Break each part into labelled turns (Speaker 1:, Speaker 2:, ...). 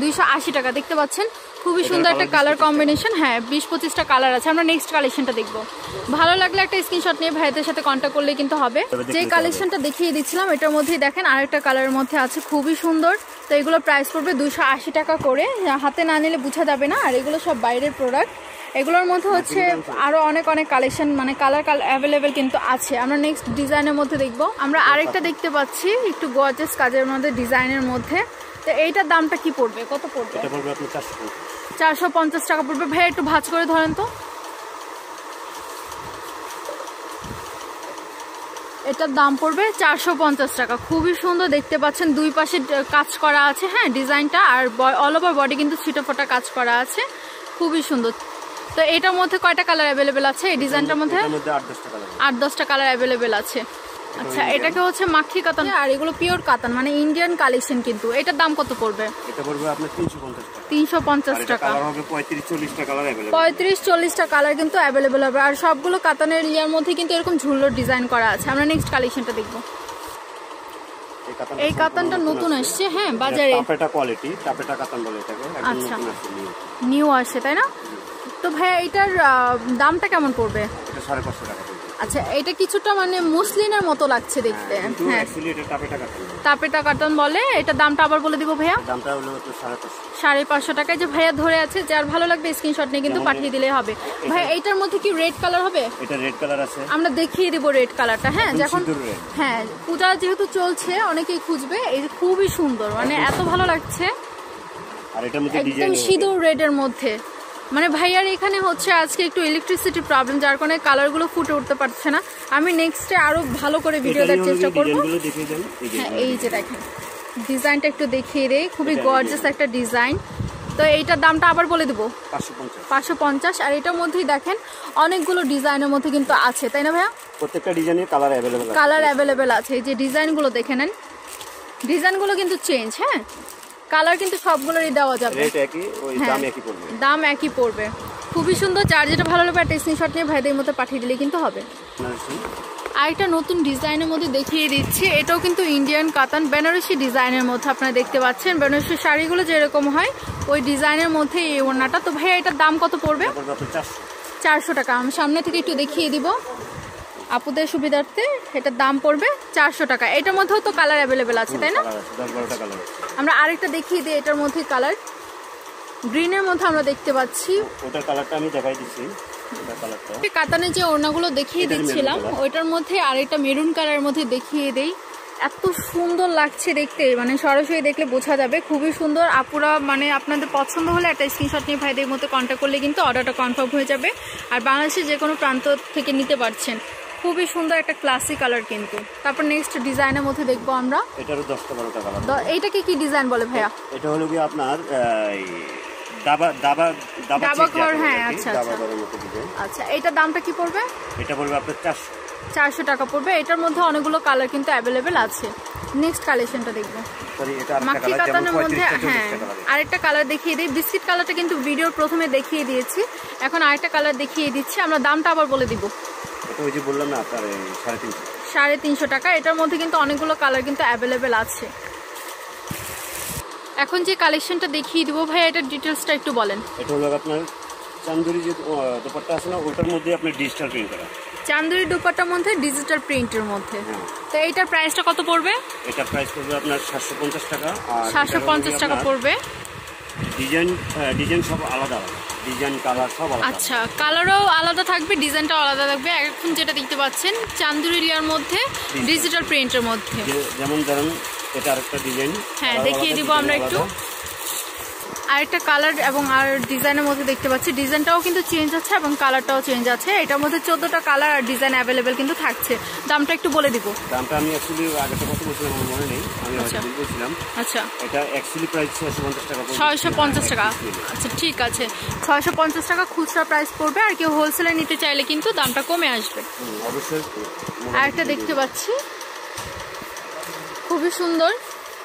Speaker 1: দুইশো আশি। টাকা দেখতে পাচ্ছেন? খুবই সুন্দর একটা কালার কম্বিনেশন হ্যাঁ বিশ পঁচিশটা কালার আছে। আমরা নেক্সট কালেকশনটা দেখব। ভালো লাগলে একটা স্ক্রিনশট নিয়ে ভাইদের সাথে কন্ট্যাক্ট করলে কিন্তু হবে। যে কালেকশনটা দেখিয়ে দিচ্ছিলাম এটার মধ্যেই দেখেন আরেকটা কালারের মধ্যে আছে। খুবই সুন্দর। তো এগুলো প্রাইস পড়বে দুশো আশি টাকা করে। হাতে না নিলে বোঝা যাবে না। আর এগুলো সব বাইরের প্রোডাক্ট এগুলোর মধ্যে হচ্ছে আরও অনেক অনেক কালেকশন মানে কালার কালার অ্যাভেলেবেল কিন্তু আছে। আমরা নেক্সট ডিজাইনের মধ্যে দেখব। আমরা আরেকটা দেখতে পাচ্ছি একটু গর্জেস কাজের মধ্যে ডিজাইনের মধ্যে। তো এইটার দামটা কি পড়বে? কত পড়বে?
Speaker 2: এটা পড়বে আপনার চারশো পঞ্চাশ।
Speaker 1: টাকা পড়বে। ভাই একটু ভাজ করে ধরেন তো। এটার দাম পড়বে চারশো পঞ্চাশ টাকা। খুবই সুন্দর দেখতে পাচ্ছেন। দুই পাশে কাজ করা আছে হ্যাঁ ডিজাইনটা। আর অল ওভার বডি কিন্তু ছিটো ফোটা কাজ করা আছে। খুবই সুন্দর। তো এটার মধ্যে কয়টা কালার অ্যাভেলেবেল আছে? এই ডিজাইনটার মধ্যে?
Speaker 2: আট দশটা কালার
Speaker 1: অ্যাভেলেবেল আছে। আচ্ছা এটাকে হচ্ছে মাখি কাতান। আর এগুলো পিওর কাতান মানে ইন্ডিয়ান কালেকশন কিন্তু। এটার দাম কত পড়বে?
Speaker 2: এটা পড়বে আপনার তিনশো পঞ্চাশ টাকা।
Speaker 1: তিনশো পঞ্চাশ
Speaker 2: আর এটা
Speaker 1: টাকা।
Speaker 2: কালার হবে পঁয়ত্রিশ চল্লিশটা কালার অ্যাভেলেবল
Speaker 1: পঁয়ত্রিশ চল্লিশটা কালার কিন্তু অ্যাভেলেবেল হবে। আর সবগুলো কাতানের ইয়ার মধ্যে কিন্তু এরকম ঝুলোর ডিজাইন করা আছে। আমরা নেক্সট কালেকশনটা দেখব। এই কাতানটা নতুন আসছে। হ্যাঁ বাজারে।
Speaker 2: টাপেটা কোয়ালিটি টাপেটা কাতান বলে এটাকে।
Speaker 1: আচ্ছা।
Speaker 2: নিউ
Speaker 1: নিউ আসছে। তাই না? তো ভাইয়া এটার দামটা কেমন পড়বে?
Speaker 2: এটা সাড়ে পাঁচশো টাকা পড়বে।
Speaker 1: আচ্ছা এটা কিছুটা মানে মুসলিনের মতো লাগছে দেখতে। হ্যাঁ। তাপেটা কাটন। বলে এটা দামটা আবার বলে দিব ভাইয়া?
Speaker 2: দামটা হলো সাড়ে পাঁচশো।
Speaker 1: টাকায় যে ভাইয়া ধরে আছে যার ভালো লাগবে স্ক্রিনশট নিয়ে কিন্তু পাঠিয়ে দিলে হবে। ভাইয়া এইটার মধ্যে কি রেড কালার হবে?
Speaker 2: এটা রেড কালার আছে।
Speaker 1: আমরা দেখিয়ে দিব রেড কালারটা হ্যাঁ যখন হ্যাঁ পূজা যেহেতু চলছে অনেকেই খুঁজবে এই খুবই সুন্দর মানে এত ভালো লাগছে।
Speaker 2: আর এটার মধ্যে
Speaker 1: একদম
Speaker 2: ডিজাইন
Speaker 1: সিঁদুর রেডের মধ্যে। মানে ভাইয়ার এখানে হচ্ছে আজকে একটু ইলেকট্রিসিটি প্রবলেম যার কারণে কালারগুলো ফুটে উঠতে পারছে না। আমি নেক্সটে আরও ভালো করে ভিডিও দেওয়ার চেষ্টা করব।
Speaker 2: দেন এই যে
Speaker 1: হ্যাঁ এই যে দেখেন ডিজাইনটা একটু দেখিয়ে দেই খুবই গর্জাস একটা ডিজাইন তো এইটার দামটা আবার বলে দেবো।
Speaker 2: পাঁচশো পঞ্চাশ।
Speaker 1: আর এটার মধ্যেই দেখেন অনেকগুলো ডিজাইনের মধ্যে কিন্তু আছে তাই না ভাইয়া?
Speaker 2: প্রত্যেকটা ডিজাইনের কালার অ্যাভেলেবল
Speaker 1: কালার অ্যাভেলেবেল আছে এই যে ডিজাইনগুলো দেখে নেন। ডিজাইনগুলো কিন্তু চেঞ্জ হ্যাঁ? কালার কিন্তু সবগুলোরই দেওয়া যাবে।
Speaker 2: রেট একই ওই
Speaker 1: হ্যাঁ।
Speaker 2: দাম একই পড়বে।
Speaker 1: দাম একই পড়বে। খুবই সুন্দর চার যেটা ভালো লাগবে একটা স্ক্রিনশট নিয়ে ভাইদের মতো পাঠিয়ে দিলে কিন্তু হবে। আরেকটা নতুন ডিজাইনের মধ্যে দেখিয়ে দিচ্ছি এটাও কিন্তু ইন্ডিয়ান কাতান বেনারসি ডিজাইনের মধ্যে আপনারা দেখতে পাচ্ছেন। বেনারসি শাড়িগুলো যেরকম হয় ওই ডিজাইনের মধ্যে এই ওড়নাটা। তো ভাইয়া এটার দাম কত পড়বে?
Speaker 2: চারশো
Speaker 1: টাকা। আমি সামনে থেকে একটু দেখিয়ে দিব। আপুদের সুবিধার্থে এটার দাম পড়বে চারশো টাকা। এটার মধ্যেও তো কালার অ্যাভেলেবেল আছে তাই না?
Speaker 2: কালার কালার
Speaker 1: আমরা আরেকটা দেখিয়ে দিই এটার মধ্যে কালার গ্রিনের মধ্যে আমরা দেখতে পাচ্ছি।
Speaker 2: ওটার কালারটা আমি দেখাই দিচ্ছি
Speaker 1: কাতানে যে ওড়নাগুলো দেখিয়ে দিচ্ছিলাম ওইটার মধ্যে আরেকটা মেরুন কালারের মধ্যে দেখিয়ে দেই। এত সুন্দর লাগছে দেখতে মানে সরাসরি দেখলে বোঝা যাবে। খুবই সুন্দর আপুরা মানে আপনাদের পছন্দ হলে একটা স্ক্রিনশট নিয়ে ভাইদের মতো কন্ট্যাক্ট করলে কিন্তু অর্ডারটা কনফার্ম হয়ে যাবে। আর বাংলাদেশের যে কোনো প্রান্ত থেকে নিতে পারছেন। খুবই সুন্দর একটা ক্লাসিক কালার কিন্তু। তারপর নেক্সট ডিজাইনের মধ্যে দেখব আমরা।
Speaker 2: এটারও দশটা বারোটা কালার
Speaker 1: এইটাকে কি ডিজাইন বলে ভাইয়া?
Speaker 2: এটা হলো কি আপনার দাবা দাবা দাবা
Speaker 1: ঘর, হ্যাঁ, আচ্ছা, আচ্ছা। আচ্ছা এইটার দামটা কি পড়বে?
Speaker 2: এটা পড়বে আপনার চারশো।
Speaker 1: চারশো টাকা পড়বে। এটার মধ্যে অনেকগুলো কালার কিন্তু অ্যাভেলেবেল আছে। নেক্সট কালেকশনটা দেখব।
Speaker 2: সরি এটা আরেকটা
Speaker 1: মাখি কাতানের মধ্যে হ্যাঁ আরেকটা কালার দেখিয়ে দিই। বিস্কিট কালারটা কিন্তু ভিডিওর প্রথমে দেখিয়ে দিয়েছি। এখন আরেকটা কালার দেখিয়ে দিচ্ছি। আমরা দামটা আবার বলে দিব।
Speaker 2: ওই যে বললাম না আপনার সাড়ে তিনশো।
Speaker 1: সাড়ে তিনশো টাকা। এটার মধ্যে কিন্তু অনেকগুলো কালার কিন্তু অ্যাভেলেবেল আছে। এখন যে কালেকশনটা দেখিয়ে দিব ভাই এটার ডিটেলসটা একটু বলেন।
Speaker 2: এটা হলো আপনার চান্দুরি যে দোপাট্টা আছে না ওটার মধ্যে আপনার ডিজিটাল প্রিন্ট করা।
Speaker 1: চান্দুরি দুপাট্টার মধ্যে ডিজিটাল প্রিন্টের মধ্যে।
Speaker 2: হ্যাঁ।
Speaker 1: তো এইটার প্রাইসটা কত পড়বে?
Speaker 2: এটা প্রাইস পড়বে আপনার সাতশো পঞ্চাশ টাকা আর
Speaker 1: সাতশো পঞ্চাশ টাকা পড়বে।
Speaker 2: ডিজাইন ডিজাইন সব আলাদা আলাদা। ডিজাইন কালার সব
Speaker 1: আচ্ছা কালারও আলাদা থাকবে ডিজাইনটাও আলাদা থাকবে। এখন যেটা দেখতে পাচ্ছেন চান্দুরিয়ার মধ্যে ডিজিটাল প্রিন্টের মধ্যে।
Speaker 2: যেমন ধরেন এটা আরেকটা ডিজাইন
Speaker 1: হ্যাঁ দেখিয়ে দিব আমরা একটু। আরেকটা কালার এবং আর ডিজাইনের মধ্যে দেখতে পাচ্ছি। ডিজাইনটাও কিন্তু চেঞ্জ আছে এবং কালারটাও চেঞ্জ আছে। এটার মধ্যে চোদ্দটা কালার আর ডিজাইন অ্যাভেলেবেল কিন্তু থাকছে। দামটা একটু বলে দিব।
Speaker 2: দামটা আমি অ্যাকচুয়ালি আগেটা কত বলছিলাম আমার মনে নেই। আমি
Speaker 1: আচ্ছা।
Speaker 2: বলছিলাম।
Speaker 1: আচ্ছা।
Speaker 2: এটা অ্যাকচুয়ালি প্রাইস ছয়শো পঞ্চাশ টাকা পড়বে।
Speaker 1: ছয়শো পঞ্চাশ টাকা।
Speaker 2: হ্যাঁ,
Speaker 1: আচ্ছা ঠিক আছে। ছয়শো পঞ্চাশ টাকা খুচরা প্রাইস পড়বে। আর কেউ হোলসেলে নিতে চাইলে কিন্তু দামটা কমে আসবে।
Speaker 2: অবশ্যই।
Speaker 1: আর একটা দেখতে পাচ্ছি। খুবই সুন্দর।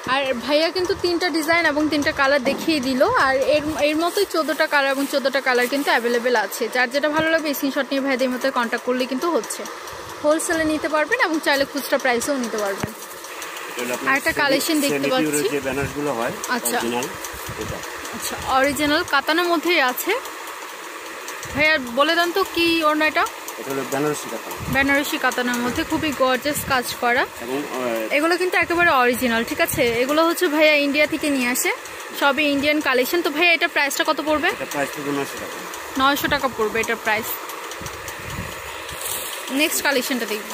Speaker 1: আর ভাইয়া কিন্তু তিনটা ডিজাইন এবং তিনটা কালার দেখিয়ে দিল। আর এর এর মতোই চোদ্দোটা কালার এবং চোদ্দোটা কালার কিন্তু অ্যাভেলেবেল আছে। যার যেটা ভালো লাগবে স্ক্রিনশট নিয়ে ভাইদের মতো কন্ট্যাক্ট করলে কিন্তু হচ্ছে। হোলসেলে নিতে পারবেন এবং চাইলে খুচরা প্রাইসেও নিতে পারবেন।
Speaker 2: আপনার
Speaker 1: আরেকটা
Speaker 2: semi-
Speaker 1: দেখতে পাচ্ছি। আচ্ছা।
Speaker 2: অরিজিনাল
Speaker 1: আচ্ছা অরিজিনাল কাতানের মধ্যেই আছে। ভাইয়া বলে দেন তো কি ওড়না এটা
Speaker 2: এটা হলো বেনারসি কাতান।
Speaker 1: বেনারসি কাতানের মধ্যে খুবই গর্জাস কাজ করা। এগুলো কিন্তু একেবারে অরিজিনাল ঠিক আছে? এগুলো হচ্ছে ভাইয়া ইন্ডিয়া থেকে নিয়ে আসে। সবই ইন্ডিয়ান কালেকশন তো ভাইয়া এটা প্রাইসটা কত পড়বে?
Speaker 2: এটা প্রাইস পড়বে নশো টাকা।
Speaker 1: নয়শো টাকা পড়বে এটার প্রাইস নেক্সট কালেকশনটা দেখব।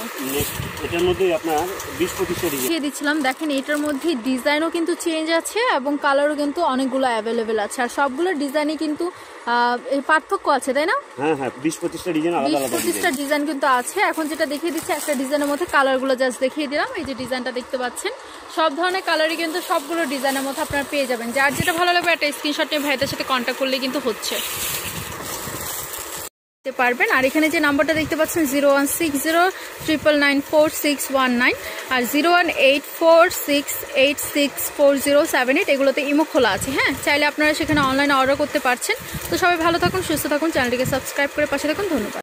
Speaker 2: এটার মধ্যে আপনার বিশ পঁচিশটা ডিজাইন
Speaker 1: দেখিয়ে দিচ্ছিলাম। দেখেন এটার মধ্যে ডিজাইনও কিন্তু চেঞ্জ আছে এবং কালারও কিন্তু অনেকগুলো অ্যাভেলেবেল আছে। আর সবগুলো ডিজাইনই কিন্তু পার্থক্য আছে তাই না?
Speaker 2: হ্যাঁ হ্যাঁ বিশ পঁচিশটা ডিজাইন আলাদা আলাদা
Speaker 1: পঁচিশটা
Speaker 2: ডিজাইন
Speaker 1: ডিজাইন কিন্তু আছে। এখন যেটা দেখিয়ে দিচ্ছে একটা ডিজাইনের মধ্যে কালারগুলো জাস্ট দেখিয়ে দিলাম। এই যে ডিজাইনটা দেখতে পাচ্ছেন সব ধরনের কালারই কিন্তু সবগুলো ডিজাইনের মধ্যে আপনারা পেয়ে যাবেন। যার যেটা ভালো লাগবে একটা স্ক্রিনশট নিয়ে ভাইদের সাথে কন্ট্যাক্ট করলেই কিন্তু হচ্ছে। দিতে পারবেন। আর এখানে যে নাম্বারটা দেখতে পাচ্ছেন, zero one six zero triple nine four six one nine আর zero one eight four six eight six four zero seven eight, এগুলোতে ইমো খোলা আছে। হ্যাঁ চাইলে আপনারা সেখানে অনলাইনে অর্ডার করতে পারছেন। তো সবাই ভালো থাকুন, সুস্থ থাকুন, চ্যানেলটিকে সাবস্ক্রাইব করে পাশে থাকুন। ধন্যবাদ।